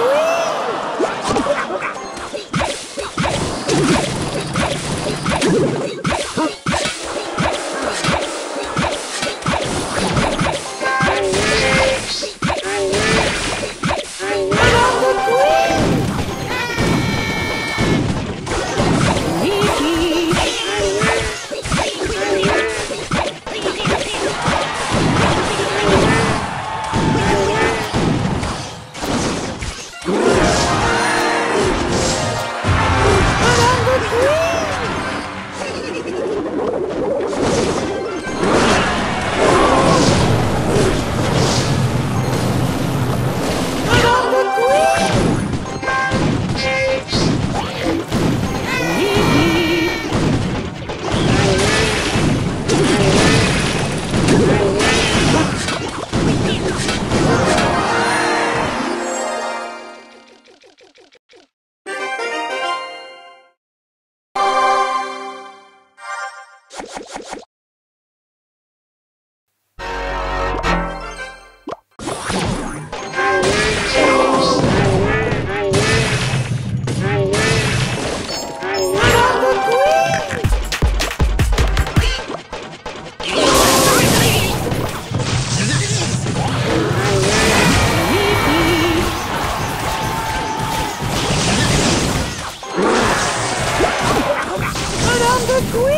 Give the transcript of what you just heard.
오! Queen!